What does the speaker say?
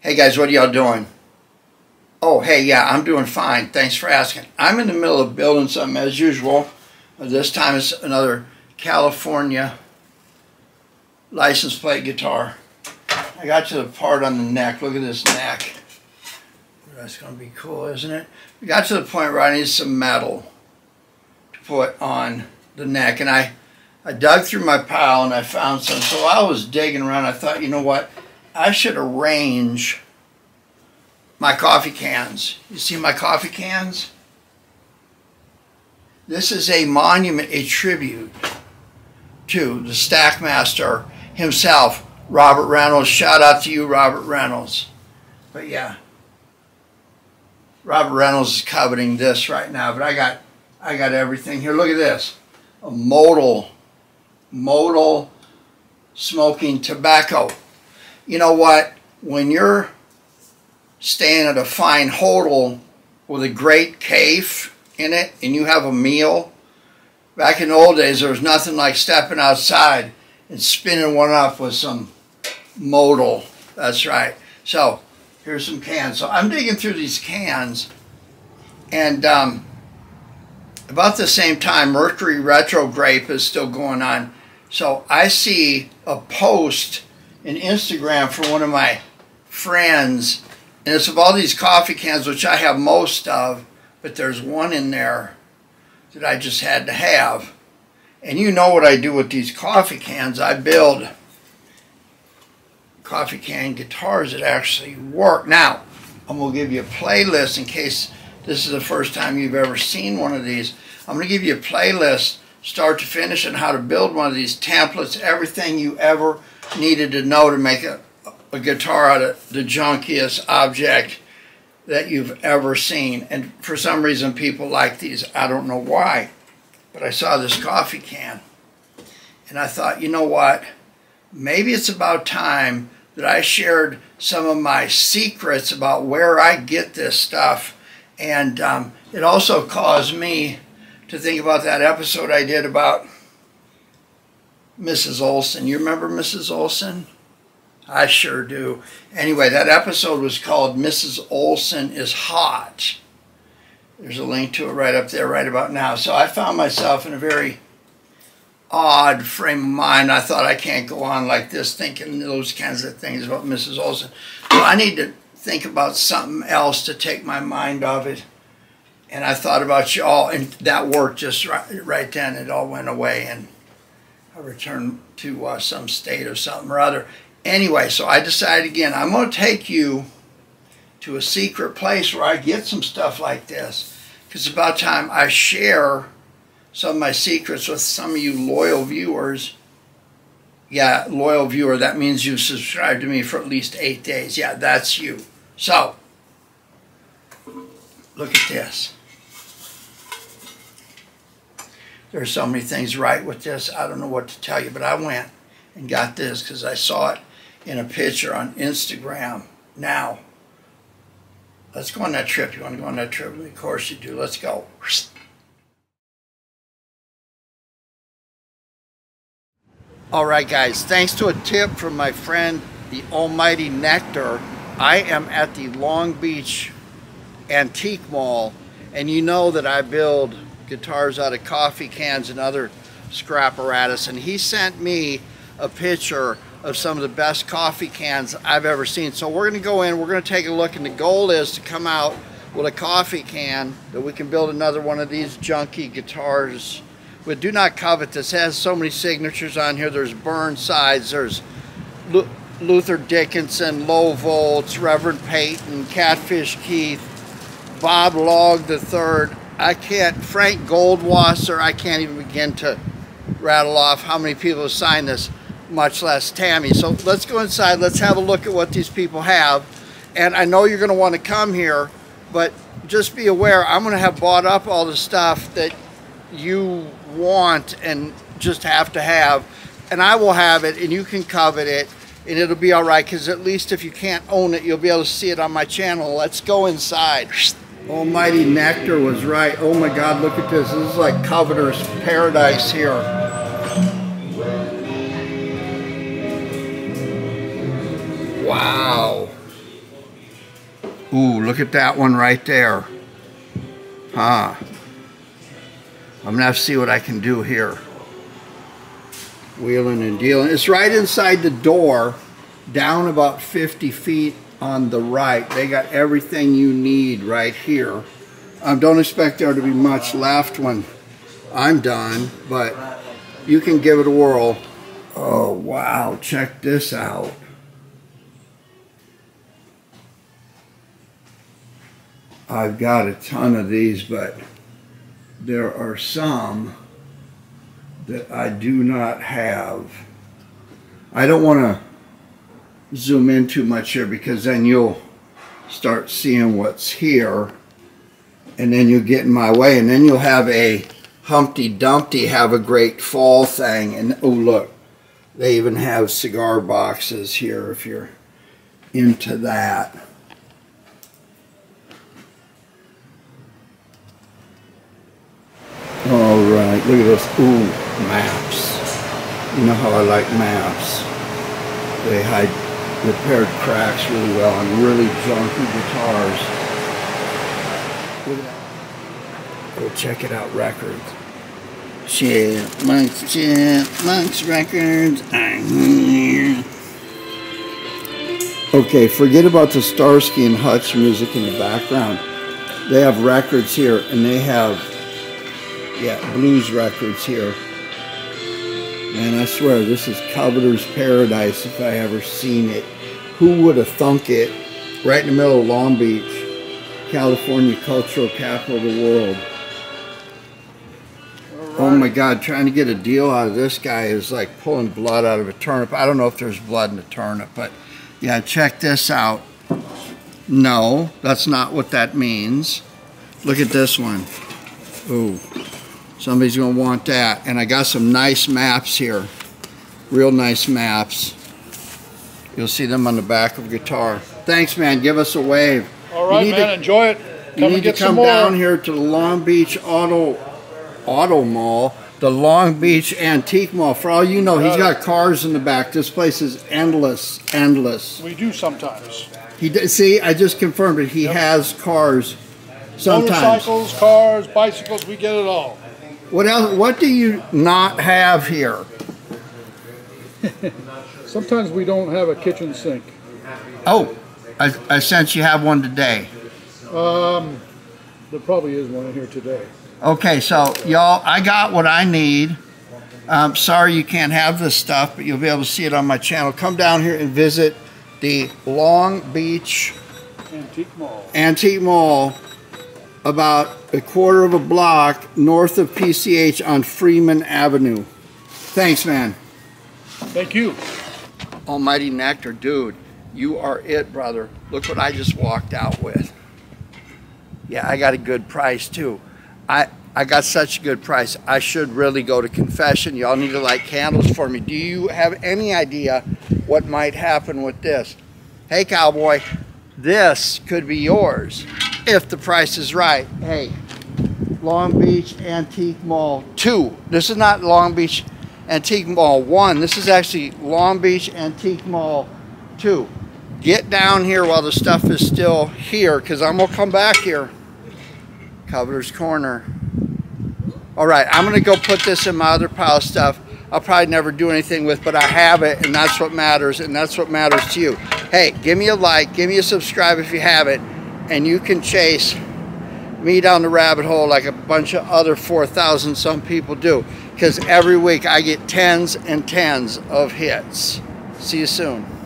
Hey guys, what are y'all doing? Oh, hey, yeah, I'm doing fine. Thanks for asking. I'm in the middle of building something as usual. Uh, this time it's another California license plate guitar. I got to the part on the neck. Look at this neck. That's going to be cool, isn't it? We got to the point where I need some metal to put on the neck. And I, I dug through my pile and I found some. So I was digging around, I thought, you know what? I should arrange my coffee cans. You see my coffee cans? This is a monument, a tribute to the Stackmaster himself, Robert Reynolds. Shout out to you, Robert Reynolds. But yeah, Robert Reynolds is coveting this right now, but I got I got everything here. Look at this. A Model, Model smoking tobacco you know what? When you're staying at a fine hotel with a great cave in it and you have a meal, back in the old days, there was nothing like stepping outside and spinning one up with some Model. That's right. So here's some cans. So I'm digging through these cans and um, about the same time, Mercury retrograde is still going on. So I see a post an Instagram for one of my friends, and it's of all these coffee cans, which I have most of, but there's one in there that I just had to have. And you know what I do with these coffee cans. I build coffee can guitars that actually work. Now, I'm going to give you a playlist in case this is the first time you've ever seen one of these. I'm going to give you a playlist start to finish on how to build one of these templates, everything you ever needed to know to make a, a guitar out of the junkiest object that you've ever seen. And for some reason, people like these. I don't know why. But I saw this coffee can. And I thought, you know what? Maybe it's about time that I shared some of my secrets about where I get this stuff. And um, it also caused me to think about that episode I did about Mrs. Olson. You remember Mrs. Olson? I sure do. Anyway, that episode was called Mrs. Olson is Hot. There's a link to it right up there right about now. So I found myself in a very odd frame of mind. I thought I can't go on like this thinking those kinds of things about Mrs. Olson. So I need to think about something else to take my mind off it. And I thought about you all, and that worked just right, right then. It all went away. and I returned to uh, some state or something or other. Anyway, so I decided again, I'm going to take you to a secret place where I get some stuff like this. Because it's about time I share some of my secrets with some of you loyal viewers. Yeah, loyal viewer, that means you've subscribed to me for at least eight days. Yeah, that's you. So, look at this. There's so many things right with this. I don't know what to tell you, but I went and got this because I saw it in a picture on Instagram. Now, let's go on that trip. You want to go on that trip? Of course you do. Let's go. All right, guys. Thanks to a tip from my friend, the almighty Nectar, I am at the Long Beach Antique Mall, and you know that I build guitars out of coffee cans and other scraparatus. And he sent me a picture of some of the best coffee cans I've ever seen. So we're gonna go in, we're gonna take a look, and the goal is to come out with a coffee can that we can build another one of these junky guitars. But do not covet this. Has so many signatures on here. There's Burnsides, there's Luther Dickinson, Low Volts, Reverend Peyton, Catfish Keith, Bob Log III, I can't, Frank Goldwasser, I can't even begin to rattle off how many people have signed this, much less Tammy. So let's go inside, let's have a look at what these people have. And I know you're gonna wanna come here, but just be aware, I'm gonna have bought up all the stuff that you want and just have to have. And I will have it and you can covet it and it'll be all right because at least if you can't own it, you'll be able to see it on my channel. Let's go inside. Almighty Nectar was right. Oh my God, look at this. This is like Coveter's paradise here. Wow. Ooh, look at that one right there. Huh. I'm gonna have to see what I can do here. Wheeling and dealing. It's right inside the door, down about 50 feet on the right. They got everything you need right here. Um, don't expect there to be much left when I'm done, but you can give it a whirl. Oh, wow, check this out. I've got a ton of these, but there are some that I do not have. I don't want to zoom in too much here because then you'll start seeing what's here and then you get in my way and then you'll have a Humpty Dumpty have a great fall thing and oh look they even have cigar boxes here if you're into that. All right, look at this. Ooh, maps. You know how I like maps. They hide repaired cracks really well on really junky guitars. Look at. Go check it out, records. Chipmunks, Chipmunks records. Okay, forget about the Starsky and Hutch music in the background. They have records here, and they have yeah, blues records here. Man, I swear, this is Coveter's Paradise if I ever seen it. Who would have thunk it? Right in the middle of Long Beach, California, cultural capital of the world. Oh my God, trying to get a deal out of this guy is like pulling blood out of a turnip. I don't know if there's blood in a turnip, but yeah, check this out. No, that's not what that means. Look at this one. Ooh. Somebody's going to want that. And I got some nice maps here. Real nice maps. You'll see them on the back of the guitar. Thanks, man. Give us a wave. All right, man. To, enjoy it. Come you need to come down here to the Long Beach Auto Auto Mall, the Long Beach Antique Mall. For all you know, he's got cars in the back. This place is endless, endless. We do sometimes. He see, I just confirmed it. He yep. has cars sometimes. Motorcycles, cars, bicycles, we get it all. What else? What do you not have here? Sometimes we don't have a kitchen sink. Oh, I, I sense you have one today. Um, there probably is one in here today. Okay, so y'all, I got what I need. I'm sorry you can't have this stuff, but you'll be able to see it on my channel. Come down here and visit the Long Beach Antique Mall. Antique Mall about a quarter of a block north of PCH on Freeman Avenue. Thanks, man. Thank you. Almighty Nectar, dude, you are it, brother. Look what I just walked out with. Yeah, I got a good price too. I I got such a good price. I should really go to confession. Y'all need to light candles for me. Do you have any idea what might happen with this? Hey, cowboy, this could be yours if the price is right. Hey, Long Beach Antique Mall 2. This is not Long Beach Antique Mall 1. This is actually Long Beach Antique Mall 2. Get down here while the stuff is still here because I'm going to come back here. Coveter's Corner. All right, I'm going to go put this in my other pile of stuff. I'll probably never do anything with, but I have it, and that's what matters, and that's what matters to you. Hey, give me a like, give me a subscribe if you have it, and you can chase me down the rabbit hole like a bunch of other 4,000 some people do. Because every week I get tens and tens of hits. See you soon.